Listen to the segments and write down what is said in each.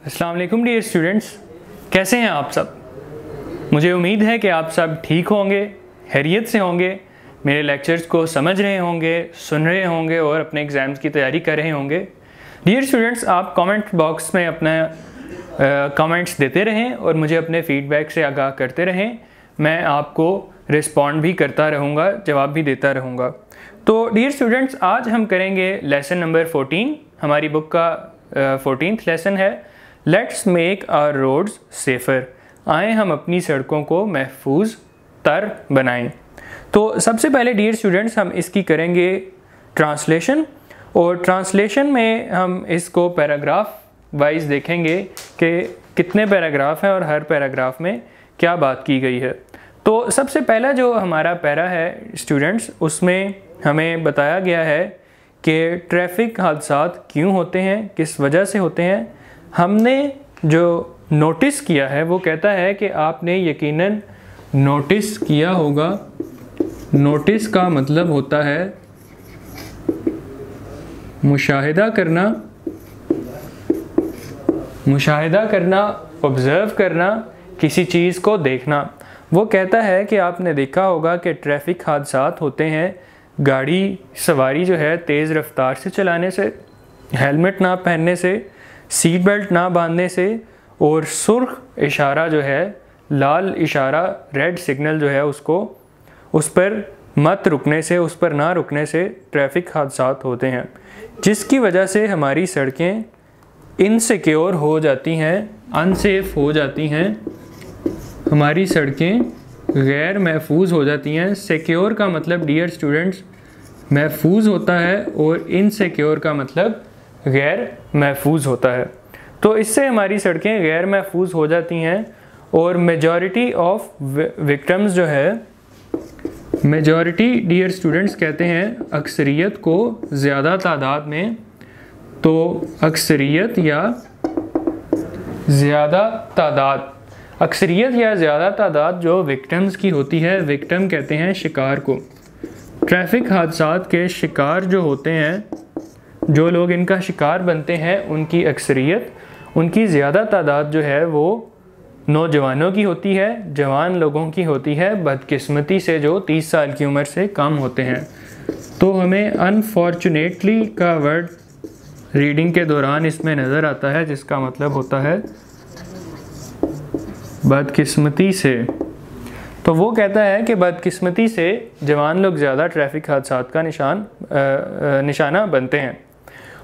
अस्सलाम वालेकुम dear students कैसे हैं आप सब? मुझे उम्मीद है कि आप सब ठीक होंगे, हैरियत से होंगे, मेरे लेक्चर्स को समझ रहे होंगे, सुन रहे होंगे और अपने एग्ज़ाम्स की तैयारी कर रहे होंगे। डियर स्टूडेंट्स आप कमेंट बॉक्स में अपना कमेंट्स देते रहें और मुझे अपने फीडबैक से आगाह करते रहें। मैं आपको रिस्पॉन्ड भी करता रहूँगा, जवाब भी देता रहूँगा। तो डियर स्टूडेंट्स आज हम करेंगे लेसन नंबर 14 हमारी बुक का फोर्टीन लेसन है। Let's make our roads safer आए हम अपनी सड़कों को महफूज तर बनाएँ। तो सबसे पहले डियर स्टूडेंट्स हम इसकी करेंगे ट्रांसलेशन और ट्रांसलेशन में हम इसको पैराग्राफ वाइज देखेंगे कि कितने पैराग्राफ हैं और हर पैराग्राफ में क्या बात की गई है। तो सबसे पहला जो हमारा पैरा है स्टूडेंट्स उसमें हमें बताया गया है कि ट्रैफ़िक हादसा क्यों होते हैं, किस वजह से होते हैं हमने जो नोटिस किया है, वो कहता है कि आपने यकीनन नोटिस किया होगा। नोटिस का मतलब होता है मुशाहिदा करना मुशाहिदा करना ऑब्ज़र्व करना, किसी चीज़ को देखना। वो कहता है कि आपने देखा होगा कि ट्रैफ़िक हादसा होते हैं। गाड़ी सवारी जो है तेज़ रफ्तार से चलाने से हेलमेट ना पहनने से सीट बेल्ट ना बांधने से और सुर्ख इशारा जो है, लाल इशारा, रेड सिग्नल जो है उसको, उस पर मत रुकने से, उस पर ना रुकने से ट्रैफ़िक हादसा होते हैं। जिसकी वजह से हमारी सड़कें इनसिक्योर हो जाती हैं, अनसेफ हो जाती हैं, हमारी सड़कें गैर महफूज हो जाती हैं। सिक्योर का मतलब डियर स्टूडेंट्स, महफूज होता है और इनसिक्योर का मतलब गैर महफूज होता है। तो इससे हमारी सड़कें गैर महफूज हो जाती हैं और मेजॉरिटी ऑफ़ विक्टम्स जो है मेजॉरिटी डियर स्टूडेंट्स कहते हैं अक्सरियत को ज़्यादा तादाद में तो अक्सरियत या ज़्यादा तादाद, अक्सरियत या ज़्यादा तादाद जो विक्टम्स की होती है विक्टम कहते हैं शिकार को। ट्रैफ़िक हादसा के शिकार जो होते हैं जो लोग इनका शिकार बनते हैं उनकी अक्सरियत उनकी ज़्यादा तादाद जो है वो नौजवानों की होती है जवान लोगों की होती है बदकिस्मती से जो 30 साल की उम्र से कम होते हैं। तो हमें अनफॉर्चुनेटली का वर्ड रीडिंग के दौरान इसमें नज़र आता है जिसका मतलब होता है बदकिस्मती से। तो वो कहता है कि बदकिस्मती से जवान लोग ज़्यादा ट्रैफ़िक हादसा का निशान आ, आ, निशाना बनते हैं।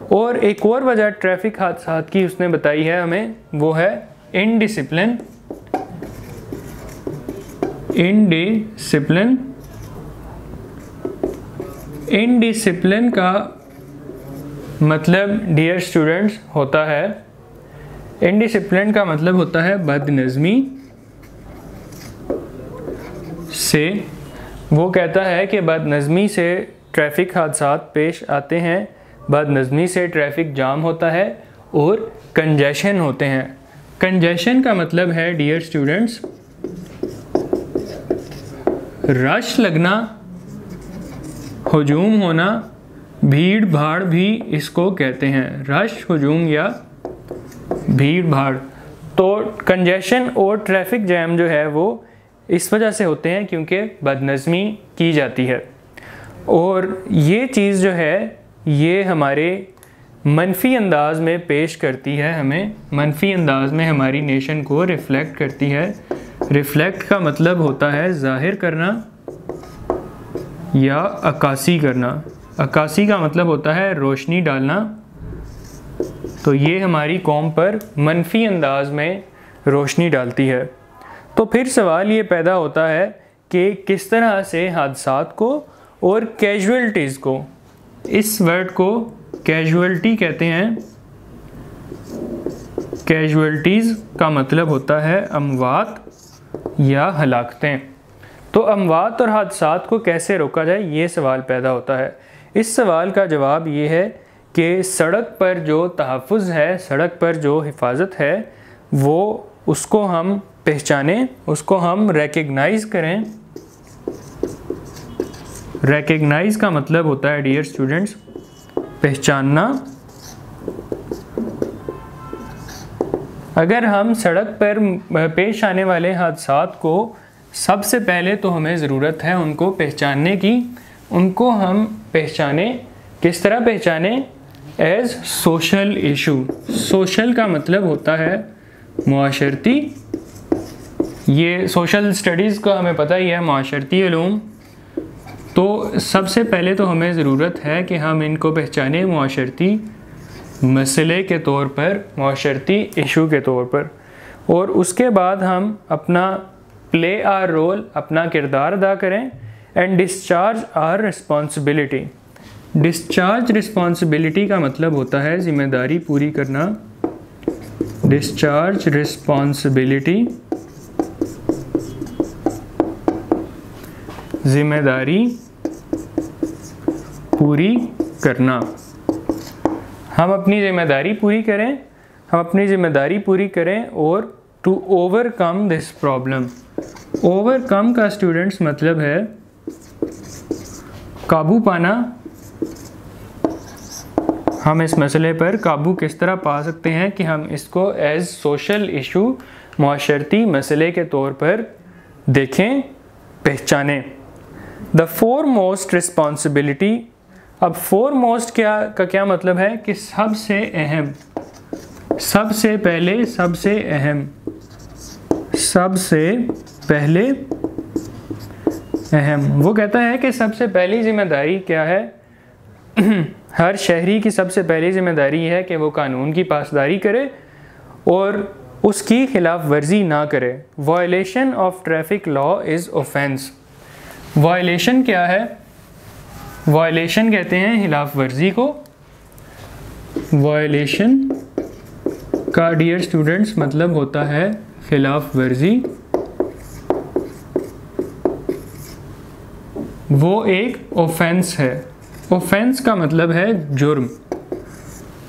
और एक और वजह ट्रैफ़िक हादसा की उसने बताई है हमें, वो है इनडिसिप्लिन। इनडिसिप्लिन। इनडिसिप्लिन का मतलब डियर स्टूडेंट्स होता है। इनडिसिप्लिन का मतलब होता है बदनज़मी से। वो कहता है कि बदनज़मी से ट्रैफ़िक हादसा पेश आते हैं। बदनज़मी से ट्रैफ़िक जाम होता है और कंजेशन होते हैं। कंजेशन का मतलब है, डियर स्टूडेंट्स, रश लगना, हजूम होना भीड़ भाड़ भी इसको कहते हैं। रश, हजूम या भीड़ भाड़ तो कंजेशन और ट्रैफ़िक जैम जो है वो इस वजह से होते हैं क्योंकि बदनज़मी की जाती है। और ये चीज़ जो है ये हमारे मनफी अंदाज में पेश करती है हमें। मनफी अंदाज में हमारी नेशन को रिफ़्लेक्ट करती है। रिफ़्लेक्ट का मतलब होता है ज़ाहिर करना या अक्सी करना। अक्सी का मतलब होता है रोशनी डालना। तो ये हमारी कौम पर मनफी अंदाज में रोशनी डालती है। तो फिर सवाल ये पैदा होता है कि किस तरह से हादसा को और कैजुअल्टीज़ को इस वर्ड को कैजुअल्टी कहते हैं। कैजुअल्टीज़ का मतलब होता है अमवात या हलाकतें। तो अमवात और हादसा को कैसे रोका जाए, ये सवाल पैदा होता है। इस सवाल का जवाब ये है कि सड़क पर जो तहफ़ है, सड़क पर जो हिफाजत है, वो उसको हम पहचानें, उसको हम रेकग्नाइज़ करें। रेकग्नाइज़ का मतलब होता है डियर स्टूडेंट्स पहचानना। अगर हम सड़क पर पेश आने वाले हादसा को सबसे पहले तो हमें ज़रूरत है उनको पहचानने की। उनको हम पहचाने, किस तरह पहचाने? एज सोशल इशू सोशल का मतलब होता है माशरती ये सोशल स्टडीज़ का हमें पता ही है माशरती तो सबसे पहले तो हमें ज़रूरत है कि हम इनको पहचाने माशरती मसले के तौर पर माशरती इशू के तौर पर। और उसके बाद हम अपना प्ले आर रोल, अपना किरदार अदा करें and discharge our responsibility discharge responsibility का मतलब होता है ज़िम्मेदारी पूरी करना। डिस्चार्ज रिस्पॉन्सिबिलिटी ज़िम्मेदारी पूरी करना। हम अपनी ज़िम्मेदारी पूरी करें, हम अपनी ज़िम्मेदारी पूरी करें और to overcome this problem overcome का स्टूडेंट्स मतलब है काबू पाना। हम इस मसले पर काबू किस तरह पा सकते हैं कि हम इसको एज सोशल इशू माशरती मसले के तौर पर देखें, पहचानें। द फोर मोस्ट रिस्पॉन्सिबिलिटी अब फोर मोस्ट क्या, का क्या मतलब है? कि सबसे अहम, सबसे पहले, सबसे अहम, सबसे पहले अहम। वो कहता है कि सबसे पहली ज़िम्मेदारी क्या है? हर शहरी की सबसे पहली ज़िम्मेदारी है कि वो कानून की पासदारी करे और उसकी खिलाफ वर्जी ना करे। Violation of traffic law is offence violation क्या है? वायलेशन कहते हैं खिलाफ वर्जी को। वायलेशन का डियर स्टूडेंट्स मतलब होता है खिलाफ वर्जी वो एक ऑफेंस है। ऑफेंस का मतलब है जुर्म।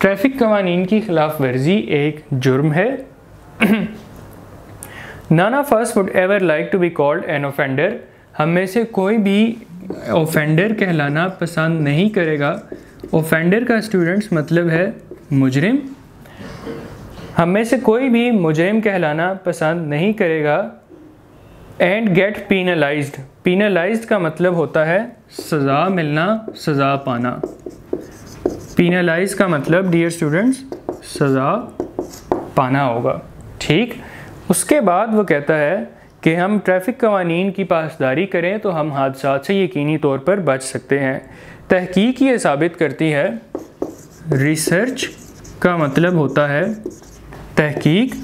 ट्रैफ़िक कवानीन की खिलाफ वर्जी एक जुर्म है। None first would ever like to be called an offender हम में से कोई भी ऑफेंडर कहलाना पसंद नहीं करेगा। ऑफेंडर का स्टूडेंट्स मतलब है मुजरिम। हम में से कोई भी मुजरिम कहलाना पसंद नहीं करेगा। एंड गेट पीनलाइज्ड पीनलाइज्ड का मतलब होता है सज़ा मिलना, सज़ा पाना। पीनलाइज का मतलब डियर स्टूडेंट्स सज़ा पाना होगा। ठीक? उसके बाद वो कहता है कि हम ट्रैफ़िक कवानीन की पासदारी करें तो हम हादसा से यकीनी तौर पर बच सकते हैं। तहकीक ये साबित करती है, रिसर्च का मतलब होता है तहकीक।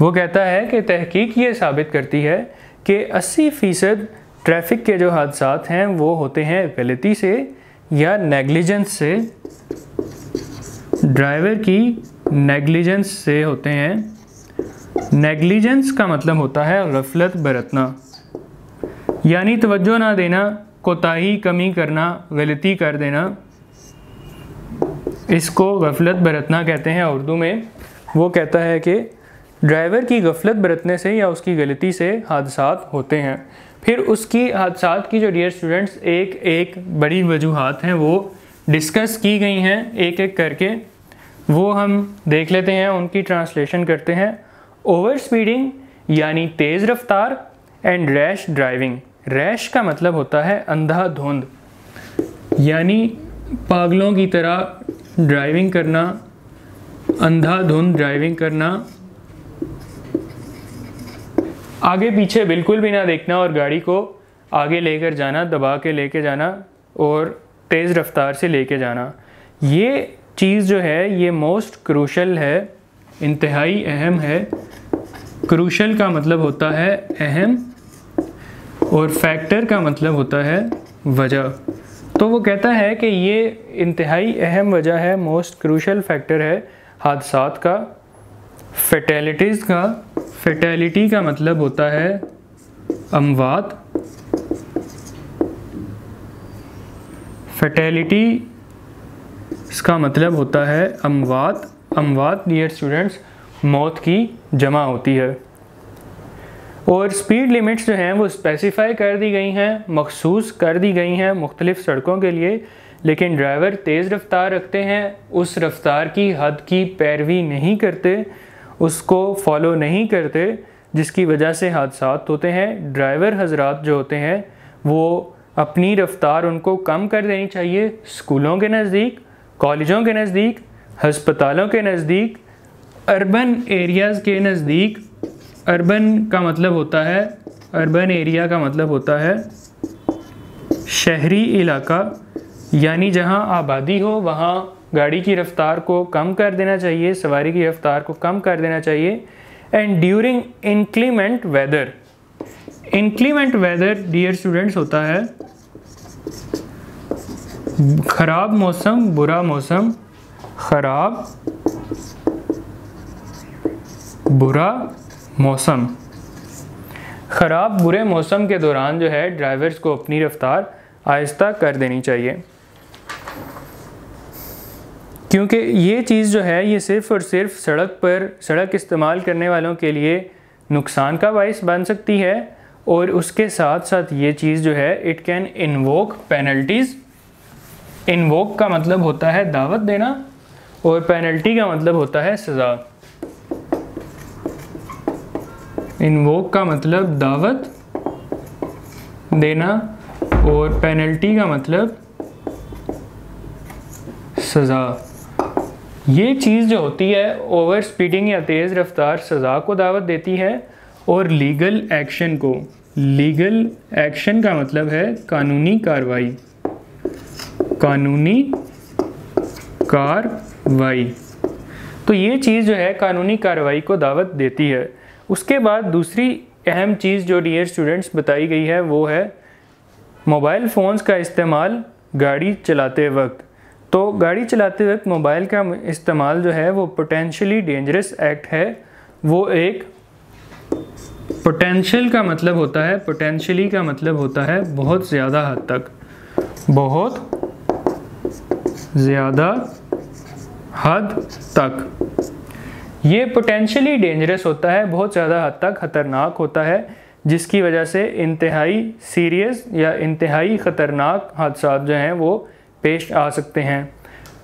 वो कहता है कि तहकीक ये साबित करती है कि 80 फ़ीसद ट्रैफ़िक के जो हादसा हैं वो होते हैं गलती से या नेगलिजेंस से। ड्राइवर की नेगलिजेंस से होते हैं। नेगलिजेंस का मतलब होता है गफलत बरतना। यानी तवज्जो ना देना, कोताही, कमी करना, गलती कर देना। इसको गफलत बरतना कहते हैं उर्दू में। वो कहता है कि ड्राइवर की गफलत बरतने से या उसकी गलती से हादसा होते हैं। फिर उसकी हादसा की जो डियर स्टूडेंट्स एक एक बड़ी वजूहत हैं, वो डिस्कस की गई हैं, एक एक करके। वो हम देख लेते हैं, उनकी ट्रांसलेशन करते हैं। ओवर स्पीडिंग यानी तेज़ रफ्तार एंड रैश ड्राइविंग रैश का मतलब होता है अंधा धुंध, यानी पागलों की तरह ड्राइविंग करना, अंधा धुंध ड्राइविंग करना। आगे पीछे बिल्कुल भी ना देखना और गाड़ी को आगे लेकर जाना, दबा के लेके जाना, और तेज़ रफ्तार से लेके जाना। ये चीज़ जो है, ये मोस्ट क्रूशल है, इंतहाई अहम है। क्रूशल का मतलब होता है अहम और फैक्टर का मतलब होता है वजह। तो वो कहता है कि ये इंतहाई अहम वजह है मोस्ट क्रूशल फैक्टर है हादसा का फेटेलिटीज़ का फेटेलिटी का मतलब होता है अमवात। फेटेलिटी इसका मतलब होता है अमवात अमवात डियर स्टूडेंट्स मौत की जमा होती है। और स्पीड लिमिट्स जो हैं, वो स्पेसिफाई कर दी गई हैं, मखसूस कर दी गई हैं मुख्तलिफ़ सड़कों के लिए, लेकिन ड्राइवर तेज़ रफ्तार रखते हैं, उस रफ्तार की हद की पैरवी नहीं करते, उसको फॉलो नहीं करते, जिसकी वजह से हादसा होते हैं। ड्राइवर हजरात जो होते हैं, वो अपनी रफ्तार उनको कम कर देनी चाहिए, स्कूलों के नज़दीक, कॉलेजों के नज़दीक हस्पतालों के नज़दीक अर्बन एरियाज़ के नज़दीक अर्बन का मतलब होता है अर्बन एरिया का मतलब होता है, शहरी इलाका, यानी जहाँ आबादी हो, वहाँ गाड़ी की रफ्तार को कम कर देना चाहिए, सवारी की रफ्तार को कम कर देना चाहिए and during inclement weather inclement weather dear students होता है, ख़राब मौसम, बुरा मौसम, ख़राब बुरा मौसम। ख़राब बुरे मौसम के दौरान जो है ड्राइवर्स को अपनी रफ्तार आहिस्ता कर देनी चाहिए। क्योंकि ये चीज़ जो है, ये सिर्फ़ और सिर्फ़ सड़क पर, सड़क इस्तेमाल करने वालों के लिए नुकसान का बायस बन सकती है और उसके साथ साथ ये चीज़ जो है it can invoke penalties invoke का मतलब होता है दावत देना और पेनल्टी का मतलब होता है सज़ा। इन्वोक का मतलब दावत देना और पेनल्टी का मतलब सज़ा। ये चीज़ जो होती है ओवर स्पीडिंग या तेज़ रफ्तार सज़ा को दावत देती है और लीगल एक्शन को। लीगल एक्शन का मतलब है कानूनी कार्रवाई। कानूनी कार्रवाई। तो ये चीज़ जो है कानूनी कार्रवाई को दावत देती है। उसके बाद दूसरी अहम चीज़ जो डियर स्टूडेंट्स बताई गई है, वो है मोबाइल फ़ोन्स का इस्तेमाल गाड़ी चलाते वक्त। तो गाड़ी चलाते वक्त मोबाइल का इस्तेमाल जो है, वो पोटेंशली डेंजरस एक्ट है। वो एक पोटेंशियल का मतलब होता है पोटेंशली का मतलब होता है बहुत ज़्यादा हद तक। बहुत ज़्यादा हद तक। ये पोटेंशली डेंजरस होता है, बहुत ज़्यादा हद तक ख़तरनाक होता है, जिसकी वजह से इंतहाई सीरियस या इंतहाई ख़तरनाक हादसा जो हैं वो पेश आ सकते हैं।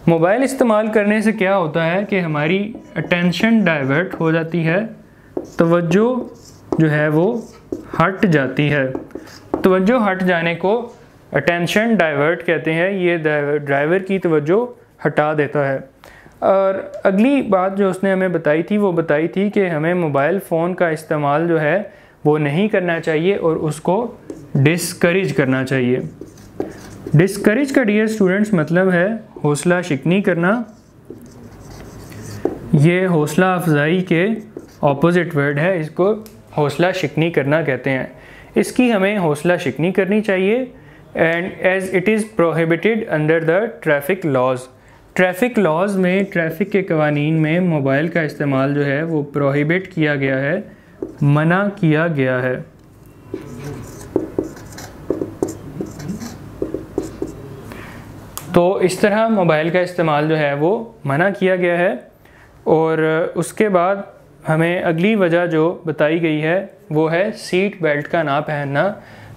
मोबाइल इस्तेमाल करने से क्या होता है कि हमारी अटेंशन डाइवर्ट हो जाती है, तवज्जो जो है वो हट जाती है। तवज्जो हट जाने को अटेंशन डाइवर्ट कहते हैं, ये ड्राइवर की तवज्जो हटा देता है। और अगली बात जो उसने हमें बताई थी, वो बताई थी कि हमें मोबाइल फ़ोन का इस्तेमाल जो है, वो नहीं करना चाहिए और उसको डिस्करेज करना चाहिए। डिस्करेज का डियर स्टूडेंट्स मतलब है हौसला शिकनी करना। ये हौसला अफजाई के ऑपोजिट वर्ड है, इसको हौसला शिकनी करना कहते हैं। इसकी हमें हौसला शिकनी करनी चाहिए and as it is prohibited under the traffic laws traffic laws में, ट्रैफ़िक के कवानीन में मोबाइल का इस्तेमाल जो है, वो प्रोहिबिट किया गया है, मना किया गया है। तो इस तरह मोबाइल का इस्तेमाल जो है, वो मना किया गया है और उसके बाद हमें अगली वजह जो बताई गई है, वो है सीट बेल्ट का ना पहनना।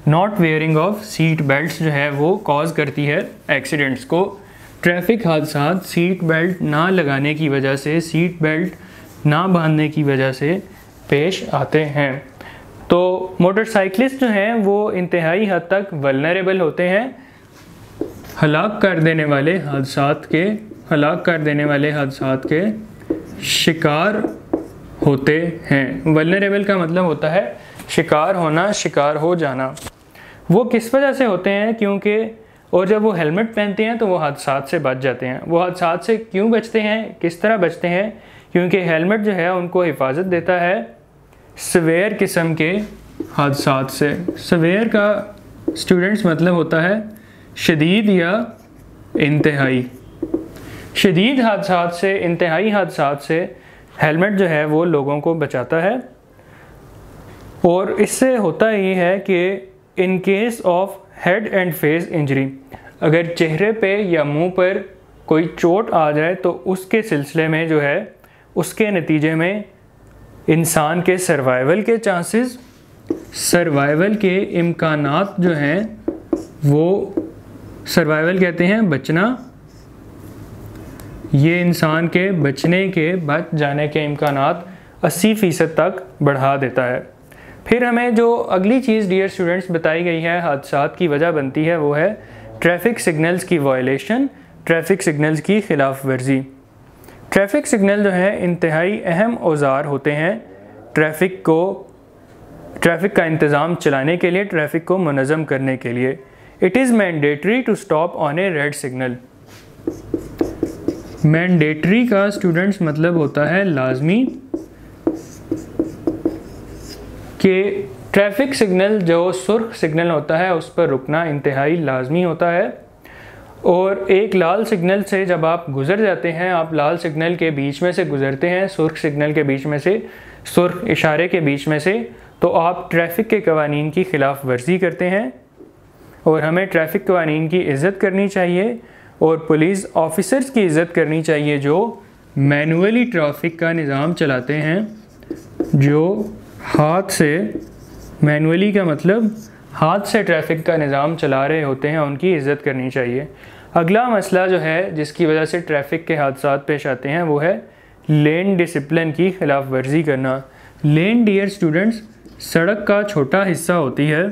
Not wearing of seat belt जो है, वो कॉज करती है एक्सीडेंट्स को। ट्रैफ़िक हादसा सीट बेल्ट ना लगाने की वजह से, सीट बेल्ट ना बांधने की वजह से पेश आते हैं। तो मोटरसाइकिलिस्ट जो हैं, वो इंतहाई हद तक वलनरेबल होते हैं। हलाक कर देने वाले हादसा के, हलाक कर देने वाले हादसा के शिकार होते हैं। वलनरेबल का मतलब होता है शिकार होना, शिकार हो जाना। वो किस वजह से होते हैं? क्योंकि और जब वो हेलमेट पहनते हैं तो वो हादसा से बच जाते हैं। वो हादसा से क्यों बचते हैं? किस तरह बचते हैं? क्योंकि हेलमेट जो है उनको हिफाजत देता है सवेर किस्म के हादसा से। सवेर का स्टूडेंट्स मतलब होता है शदीद या इंतहाई। शदीद हादसा से, इंतहाई हादसा से हेलमेट जो है वो लोगों को बचाता है। और इससे होता ये है कि in case of head and face injury अगर चेहरे पे या मुँह पर कोई चोट आ जाए तो उसके सिलसिले में जो है, उसके नतीजे में इंसान के सर्वाइवल के चांसेस सर्वाइवल के इम्कान जो हैं, वो सर्वाइवल कहते हैं, बचना। ये इंसान के बचने के बच जाने के इम्कान 80 फ़ीसद तक बढ़ा देता है। फिर हमें जो अगली चीज़ डियर स्टूडेंट्स बताई गई है हादसा की वजह बनती है, वो है ट्रैफ़िक सिग्नल्स की वायलेशन ट्रैफ़िक सिग्नल्स की खिलाफ वर्जी ट्रैफ़िक सिग्नल जो है, इंतहाई अहम औज़ार होते हैं ट्रैफ़िक को ट्रैफ़िक का इंतज़ाम चलाने के लिए ट्रैफ़िक को मनज़म करने के लिए। It is mandatory to stop on a red signal mandatory का स्टूडेंट्स मतलब होता है लाजमी। कि ट्रैफ़िक सिग्नल जो सुर्ख सिग्नल होता है, उस पर रुकना इंतहाई लाजमी होता है। और एक लाल सिग्नल से जब आप गुज़र जाते हैं, आप लाल सिग्नल के बीच में से गुज़रते हैं, सुर्ख सिग्नल के बीच में से, सुर्ख इशारे के बीच में से तो आप ट्रैफ़िक के कवानीन की ख़िलाफ़ वर्जी करते हैं। और हमें ट्रैफ़िक कवानीन की इज़्ज़त करनी चाहिए, और पुलिस ऑफिसर्स की इज़्ज़त करनी चाहिए जो मैनुअली ट्रैफ़िक का निज़ाम चलाते हैं, जो हाथ से मैनुअली का मतलब हाथ से ट्रैफ़िक का निज़ाम चला रहे होते हैं, उनकी इज़्ज़त करनी चाहिए। अगला मसला जो है, जिसकी वजह से ट्रैफ़िक के हादसा पेश आते हैं, वो है लेन डिसिप्लिन की खिलाफ वर्जी करना। लेन डियर स्टूडेंट्स, सड़क का छोटा हिस्सा होती है,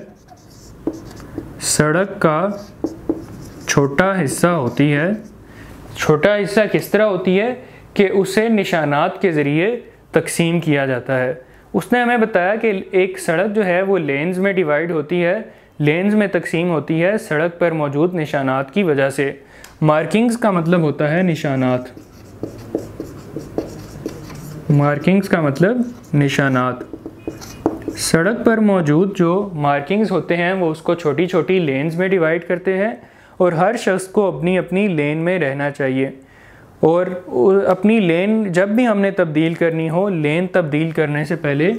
सड़क का छोटा हिस्सा होती है। छोटा हिस्सा किस तरह होती है कि उसे निशानात के ज़रिए तकसीम किया जाता है। उसने हमें बताया कि एक सड़क जो है वो लेंस में डिवाइड होती है लेंस में तकसीम होती है सड़क पर मौजूद निशानात की वजह से। मार्किंग्स का मतलब होता है निशानात। मार्किंग्स का मतलब निशानात। सड़क पर मौजूद जो मार्किंग्स होते हैं, वो उसको छोटी छोटी लेन्स में डिवाइड करते हैं और हर शख्स को अपनी अपनी लेन में रहना चाहिए। और अपनी लेन जब भी हमने तब्दील करनी हो, लेन तब्दील करने से पहले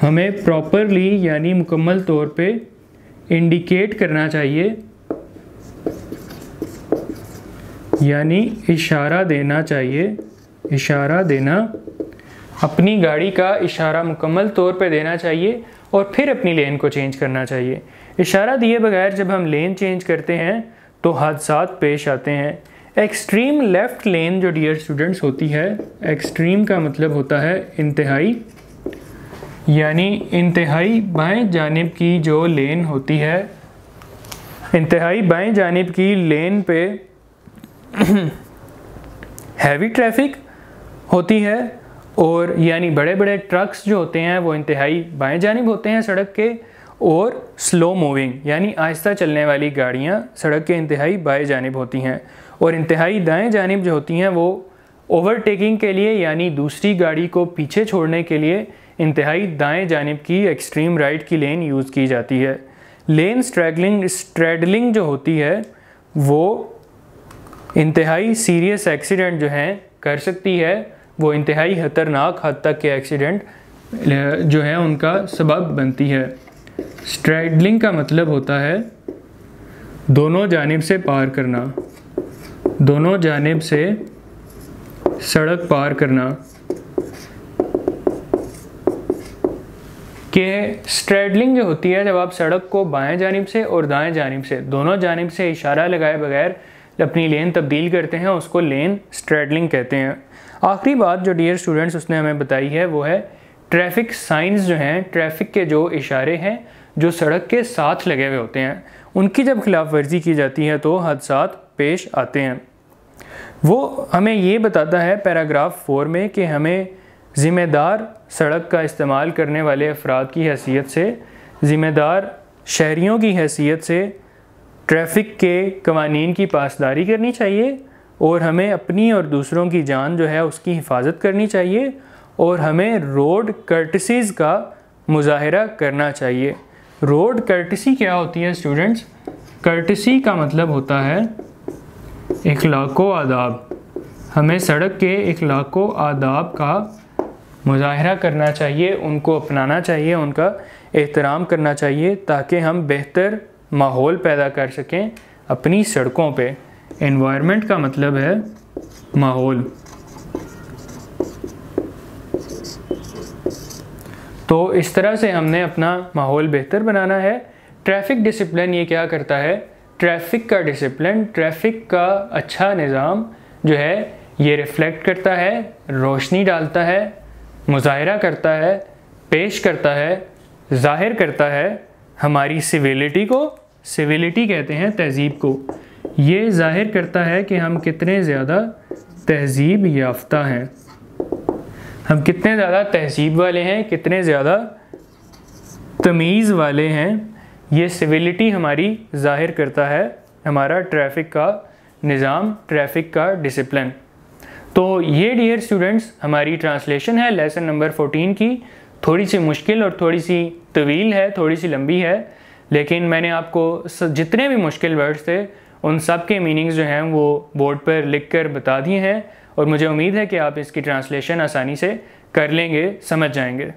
हमें प्रॉपरली यानी मुकम्मल तौर पे इंडिकेट करना चाहिए, यानी इशारा देना चाहिए, इशारा देना, अपनी गाड़ी का इशारा मुकम्मल तौर पर देना चाहिए और फिर अपनी लेन को चेंज करना चाहिए। इशारा दिए बगैर जब हम लेन चेंज करते हैं तो हादसा पेश आते हैं। एक्सट्रीम लेफ़्ट लेन जो डियर स्टूडेंट्स होती है एक्सट्रीम का मतलब होता है इंतहाई। यानी इंतहाई बाएँ जानब की जो लेन होती है, इंतहाई बाएँ जानब की लेन पे हैवी ट्रैफ़िक होती है, और यानी बड़े बड़े ट्रक्स जो होते हैं, वो इंतहाई बाएँ जानब होते हैं सड़क के, और स्लो मूविंग यानी आहिस्ता चलने वाली गाड़ियाँ सड़क के इंतहाई बाएँ जानब होती हैं। और इंतहाई दाएँ जानब जो होती हैं वो ओवरटेकिंग के लिए, यानी दूसरी गाड़ी को पीछे छोड़ने के लिए इंतहाई दाएँ जानब की एक्सट्रीम राइट की लेन यूज़ की जाती है। लेन स्ट्रैगलिंग, स्ट्रेडलिंग जो होती है, वो इंतहाई सीरियस एक्सीडेंट जो हैं, कर सकती है। वो इंतहाई ख़तरनाक हद तक के एक्सीडेंट जो है, उनका सबब बनती है। स्ट्रैडलिंग का मतलब होता है दोनों जानब से पार करना। दोनों जानब से सड़क पार करना। कि स्ट्रेडलिंग जो होती है, जब आप सड़क को बाएँ जानब से और दाएँ जानब से, दोनों जानब से इशारा लगाए बगैर अपनी लेन तब्दील करते हैं, उसको लेन स्ट्रेडलिंग कहते हैं। आखिरी बात जो डियर स्टूडेंट्स उसने हमें बताई है, वो है ट्रैफ़िक साइंस जो हैं ट्रैफ़िक के जो इशारे हैं, जो सड़क के साथ लगे हुए होते हैं। उनकी जब खिलाफ वर्जी की जाती है तो हादसा पेश आते हैं। वो हमें ये बताता है पैराग्राफ फोर में कि हमें ज़िम्मेदार सड़क का इस्तेमाल करने वाले अफराद की हैसियत से, ज़िम्मेदार शहरीों की हैसियत से ट्रैफ़िक के कवानीन की पासदारी करनी चाहिए और हमें अपनी और दूसरों की जान जो है उसकी हिफाजत करनी चाहिए और हमें रोड कर्टसीज़ का मुजाहरा करना चाहिए। रोड कर्टसी क्या होती है, स्टूडेंट्स? कर्टसी का मतलब होता है इखलाको आदाब। हमें सड़क के इखलाको आदाब का मुजाहरा करना चाहिए, उनको अपनाना चाहिए, उनका एहतराम करना चाहिए, ताकि हम बेहतर माहौल पैदा कर सकें अपनी सड़कों पे। एनवायरनमेंट का मतलब है माहौल। तो इस तरह से हमने अपना माहौल बेहतर बनाना है। ट्रैफ़िक डिसिप्लिन ये क्या करता है? ट्रैफ़िक का डिसिप्लिन, ट्रैफ़िक का अच्छा निज़ाम जो है, ये रिफ्लेक्ट करता है, रोशनी डालता है, मुजाहरा करता है, पेश करता है, ज़ाहिर करता है हमारी सिविलिटी को सिविलिटी कहते हैं तहज़ीब को। ये ज़ाहिर करता है कि हम कितने ज़्यादा तहज़ीब याफ्ता हैं। हम कितने ज़्यादा तहज़ीब वाले हैं, कितने ज़्यादा तमीज़ वाले हैं ये सिविलिटी हमारी ज़ाहिर करता है, हमारा ट्रैफ़िक का निज़ाम ट्रैफ़िक का डिसिप्लिन तो ये डियर स्टूडेंट्स हमारी ट्रांसलेशन है लेसन नंबर 14 की. थोड़ी सी मुश्किल और थोड़ी सी तवील है, थोड़ी सी लंबी है, लेकिन मैंने आपको जितने भी मुश्किल वर्ड्स थे, उन सब के मीनिंग्स जो हैं, वो बोर्ड पर लिख कर बता दिए हैं और मुझे उम्मीद है कि आप इसकी ट्रांसलेशन आसानी से कर लेंगे, समझ जाएँगे।